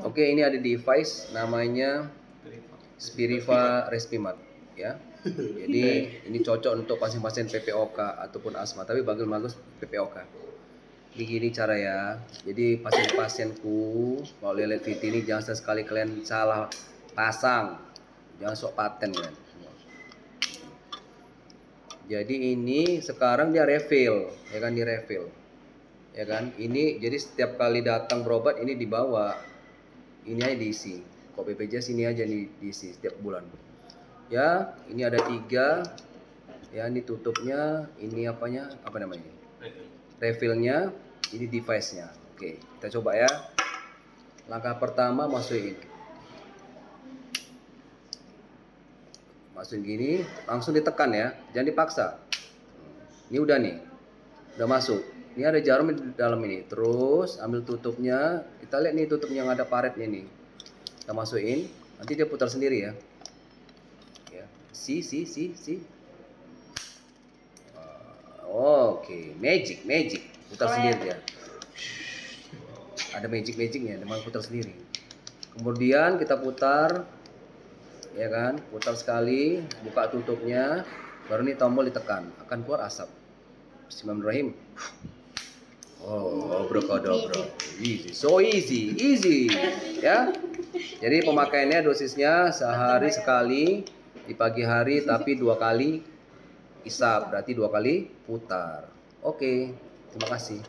Oke, ini ada device namanya Spiriva Respimat ya. Jadi ini cocok untuk pasien-pasien PPOK ataupun asma, tapi bagus bagus PPOK. Jadi gini cara ya. Jadi pasien-pasienku kalau lihat VT ini jangan sekali kalian salah pasang. Jangan sok paten kan. Jadi ini sekarang dia refill, ya kan di refill. Ya kan? Ini jadi setiap kali datang berobat ini dibawa. Ini aja diisi. Kok BPJS ini aja nih diisi setiap bulan. Ya, ini ada tiga. Ya, ini tutupnya, ini apanya? Apa namanya? Refillnya, ini device-nya. Oke, kita coba ya. Langkah pertama masukin. Masukin gini, langsung ditekan ya, jangan dipaksa. Ini udah nih, udah masuk. Ini ada jarum di dalam ini. Terus ambil tutupnya, kita lihat nih tutupnya yang ada paretnya nih. Kita masukin, nanti dia putar sendiri ya. Ya, si si si si. Ah, Oke, magic magic, putar sendiri dia. Ada magic magicnya, memang putar sendiri. Kemudian kita putar, ya kan putar sekali buka tutupnya baru ini tombol ditekan akan keluar asap Bismillahirrahmanirrahim oh abracadabra easy. So easy. Easy. Ya. Jadi pemakaiannya dosisnya sehari sekali di pagi hari tapi dua kali isap. Berarti dua kali putar. Oke. Terima kasih